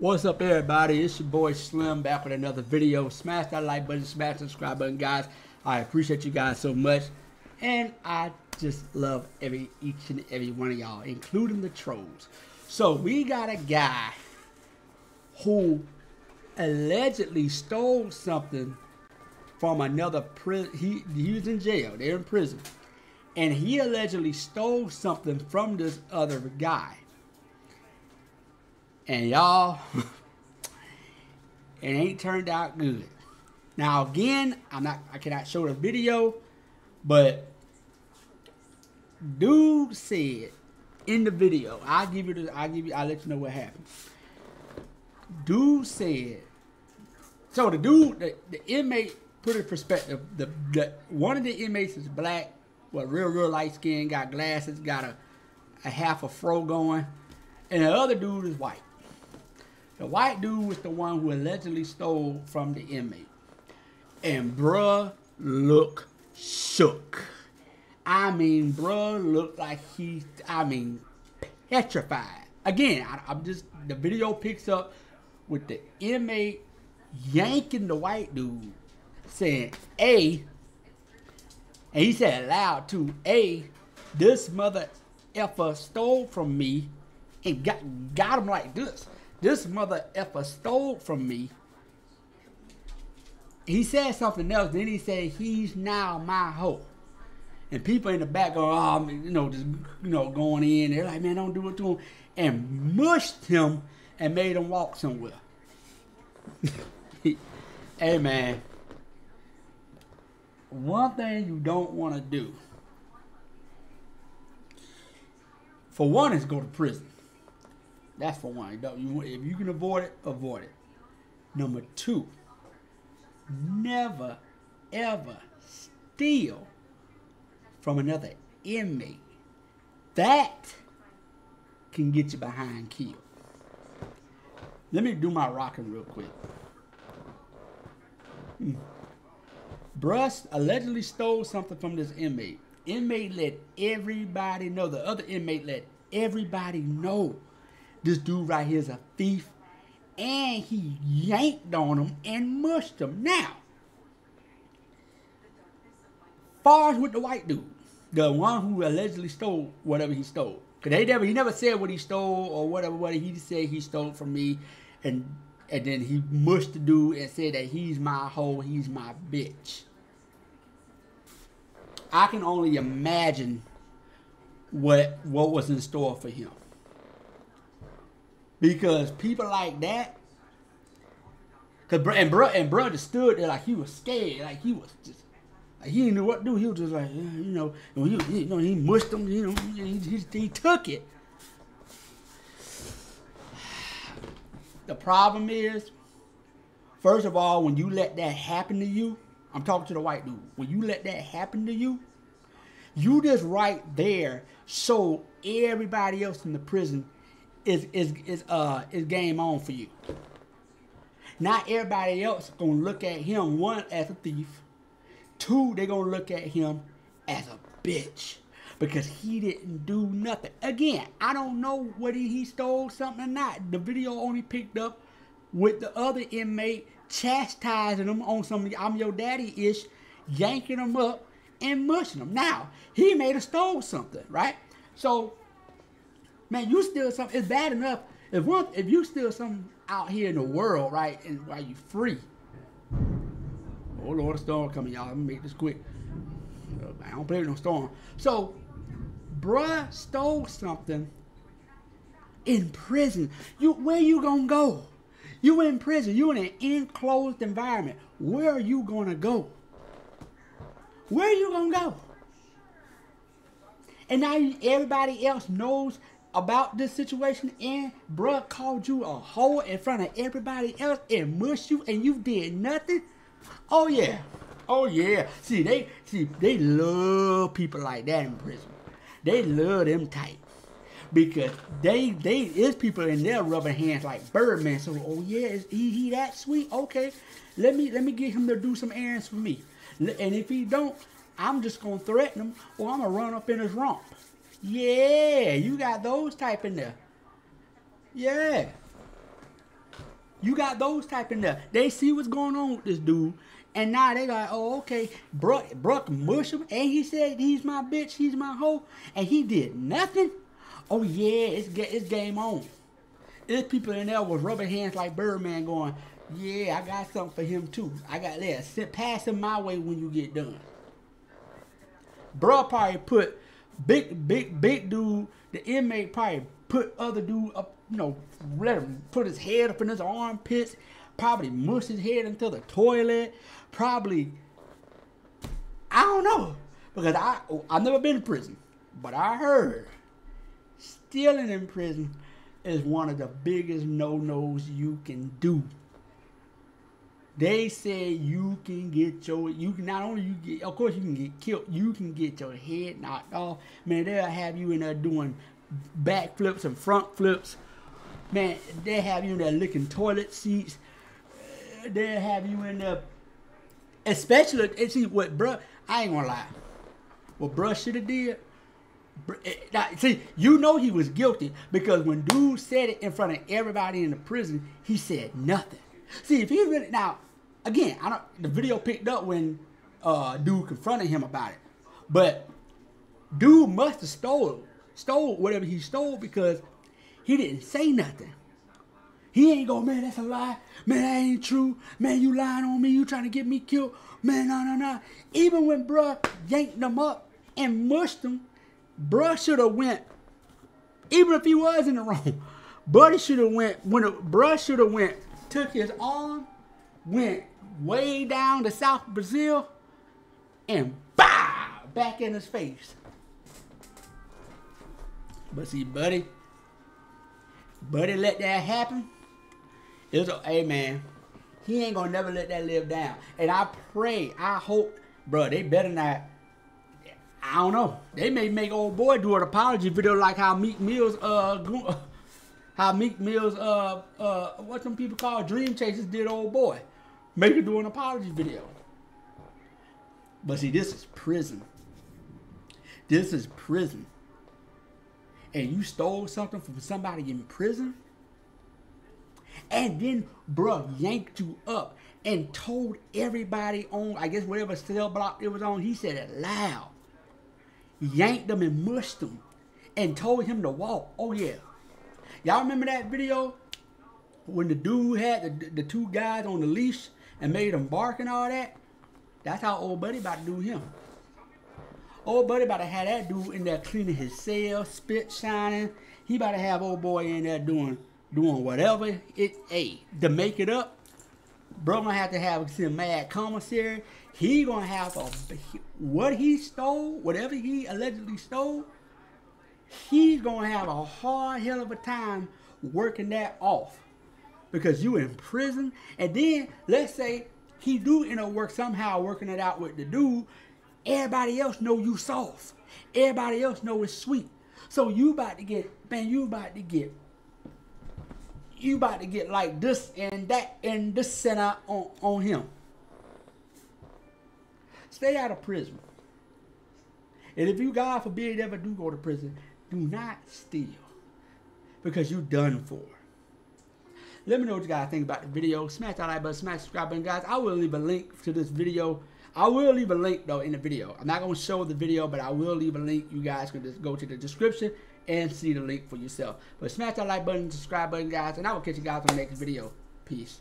What's up, everybody? It's your boy Slim back with another video. Smash that like button, smash the subscribe button, guys. I appreciate you guys so much. And I just love every each and every one of y'all, including the trolls. So we got a guy who allegedly stole something from another prison. He, he was in jail. They're in prison. And he allegedly stole something from this other guy. And y'all, it ain't turned out good. Now again, I'm not I cannot show the video, but dude said in the video, I'll give you the I'll give you I'll let you know what happened. Dude said so the dude the, the inmate put in perspective, the, the one of the inmates is black, what real, real light skin, got glasses, got a, a half a fro going, and the other dude is white. The white dude was the one who allegedly stole from the inmate. And bruh look shook. I mean, bruh looked like he, I mean, petrified. Again, I, am just, the video picks up with the inmate yanking the white dude, saying, A, and he said loud too, A, this mother effer stole from me and got, got him like this. This mother effer stole from me. He said something else. Then he said, he's now my hoe. And people in the back are, oh, you know, just, you know, going in. They're like, man, don't do it to him. And mushed him and made him walk somewhere. hey, man. One thing you don't want to do, for one, is go to prison. That's for one. If you can avoid it, avoid it. Number two, never ever steal from another inmate. That can get you behind killed. Let me do my rocking real quick. Hmm. Allegedly stole something from this inmate. Inmate let everybody know. The other inmate let everybody know this dude right here is a thief. And he yanked on him and mushed him. Now, far with the white dude, the one who allegedly stole whatever he stole. Cause they never, he never said what he stole or whatever. What he said he stole from me, and and then he mushed the dude and said that he's my hoe, he's my bitch. I can only imagine what what was in store for him. Because people like that, cause and bro and brother stood there like he was scared, like he was just like he didn't know what to do. He was just like, you know, and he, you know, he mushed them, you know, he, he, he took it. The problem is, first of all, when you let that happen to you, I'm talking to the white dude. When you let that happen to you, you just right there show everybody else in the prison is is is uh is game on for you. Not everybody else gonna look at him one as a thief. Two, they gonna look at him as a bitch because he didn't do nothing. Again, I don't know whether he stole something or not. The video only picked up with the other inmate chastising him on some I'm your daddy ish, yanking him up and mushing him. Now, he may have stole something, right? So man, you steal something. It's bad enough if one, if you steal something out here in the world, right, and while you free. Oh Lord, a storm coming, y'all. Let me make this quick. I don't play with no storm. So, bruh stole something in prison. You where you gonna go? You in prison. You in an enclosed environment. Where are you gonna go? Where are you gonna go? And now everybody else knows about this situation and bruh called you a hoe in front of everybody else and mushed you and you did nothing? Oh yeah. Oh yeah. See they see they love people like that in prison. They love them type. Because they they is people in there rubbing hands like Birdman. So oh yeah, he, he that sweet? Okay. Let me let me get him to do some errands for me. And if he don't, I'm just gonna threaten him or I'm gonna run up in his romp. Yeah, you got those type in there. Yeah. You got those type in there. They see what's going on with this dude, and now they got, oh, okay, Bruck, Bruck mush him, and he said he's my bitch, he's my hoe, and he did nothing. Oh yeah, it's get it's game on. There's people in there with rubber hands like Birdman going, yeah, I got something for him too. I got that. Pass him my way when you get done. Bro probably put big, big, big dude, the inmate probably put other dude up, you know, let him put his head up in his armpits, probably mush his head into the toilet, probably, I don't know, because I, I've never been in prison, but I heard stealing in prison is one of the biggest no-nos you can do. They say you can get your you can not only you get of course you can get killed, you can get your head knocked off. Man, they'll have you in there doing back flips and front flips. Man, they have you in there licking toilet seats. They'll have you in there especially see what bruh I ain't gonna lie. What bruh should have did eh, now, see, you know he was guilty because when dude said it in front of everybody in the prison, he said nothing. See, if he really now, again, I don't. The video picked up when uh, dude confronted him about it, but dude must have stole stole whatever he stole because he didn't say nothing. He ain't go, man, that's a lie. Man, that ain't true. Man, you lying on me. You trying to get me killed. Man, no, no, no. Even when bruh yanked them up and mushed them, bruh should have went, even if he was in the wrong, Buddy should have went, when bruh should have went took his arm, went way down to South Brazil, and bow back in his face. But see, buddy, buddy let that happen. It's a, hey man, he ain't gonna never let that live down. And I pray, I hope, bro, they better not. I don't know. They may make old boy do an apology video like how Meek Mills uh how Meek Mill's uh uh what some people call Dream Chasers did old boy. Make her do an apology video. But see, this is prison. This is prison. And you stole something from somebody in prison? And then, bruh, yanked you up and told everybody on, I guess, whatever cell block it was on, he said it loud. Yanked them and mushed them and told him to walk. Oh, yeah. Y'all remember that video when the dude had the, the two guys on the leash and made them bark and all that? That's how old buddy about to do him. Old buddy about to have that dude in there cleaning his cell, spit shining. He about to have old boy in there doing doing whatever it hey to make it up. Bro gonna have to have some mad commissary. He gonna have a what he stole, whatever he allegedly stole he's gonna have a hard hell of a time working that off because you in prison. And then let's say he do end up work somehow working it out with the dude. Everybody else know you soft. Everybody else know it's sweet. So you about to get man you about to get you about to get like this and that and this out on, on him. Stay out of prison. And if you god forbid ever do go to prison do not steal. Because you done for. Let me know what you guys think about the video. Smash that like button, smash subscribe button, guys. I will leave a link to this video. I will leave a link though in the video. I'm not gonna show the video, but I will leave a link. You guys can just go to the description and see the link for yourself. But smash that like button, subscribe button, guys, and I will catch you guys on the next video. Peace.